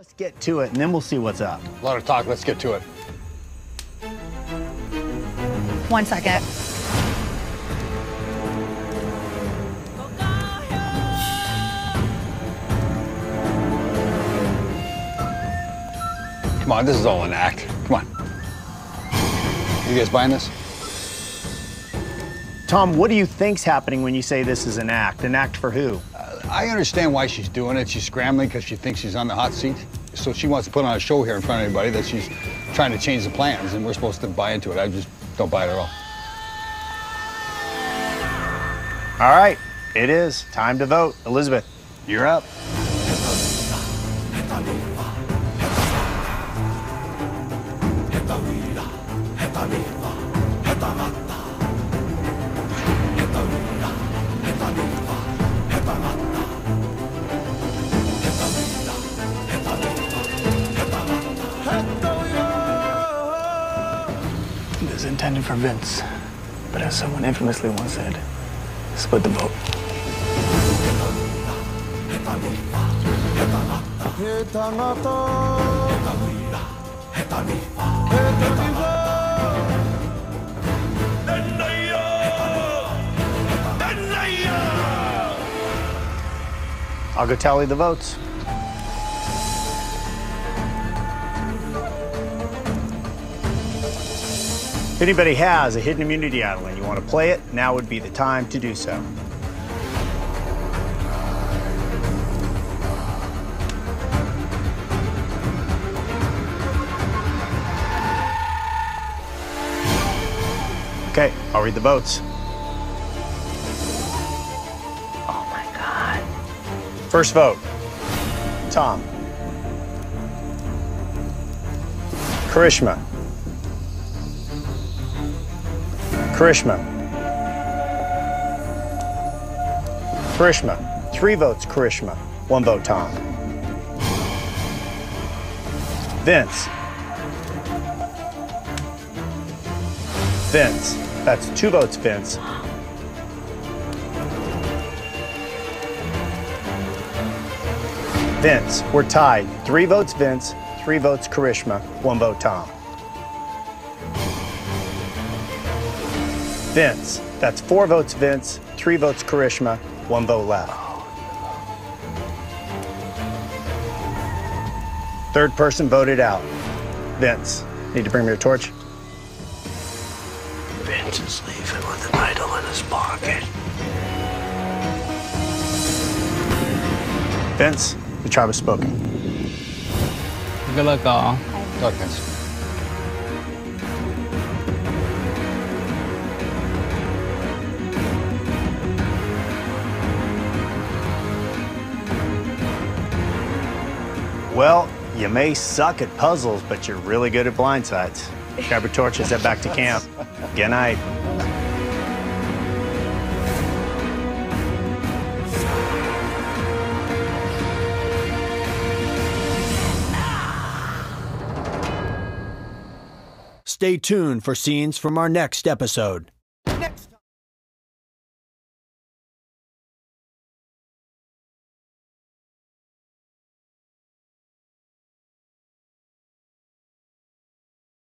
Let's get to it, and then we'll see what's up. A lot of talk. Let's get to it. One second. Come on, this is all an act. Come on. You guys buying this? Tom, what do you think's happening when you say this is an act? An act for who? I understand why she's doing it. She's scrambling because she thinks she's on the hot seat. So she wants to put on a show here in front of everybody that she's trying to change the plans, and we're supposed to buy into it. I just don't buy it at all. All right, it is time to vote. Elizabeth, you're up. This is intended for Vince, but as someone infamously once said, split the vote. I'll go tally the votes. If anybody has a hidden immunity idol and you want to play it, now would be the time to do so. Okay, I'll read the votes. Oh my God. First vote Tom. Karishma. Karishma. Karishma. Three votes, Karishma. One vote, Tom. Vince. Vince. That's two votes, Vince. Vince, we're tied. Three votes Vince, three votes Karishma, one vote Tom. Vince, that's four votes Vince, three votes Karishma, one vote left. Third person voted out. Vince, need to bring me a torch? Vince is leaving with an idol in his pocket. Vince, the tribe has spoken. Good luck, all. Look, Vince. Well, you may suck at puzzles, but you're really good at blind blindsides. Grab your torches, head back to camp. Good night. Stay tuned for scenes from our next episode. Next